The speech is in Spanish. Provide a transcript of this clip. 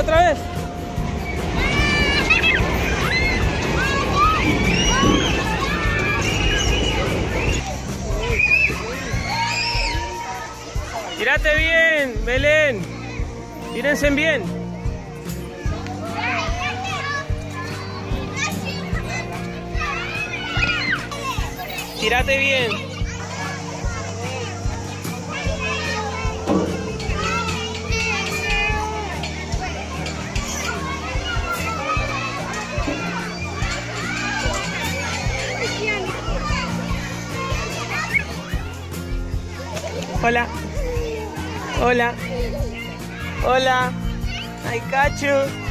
otra vez. Tírate bien, Belén. Tírense bien. Tírate bien. Hola. Hola. Hola. Ay, cacho. Ah.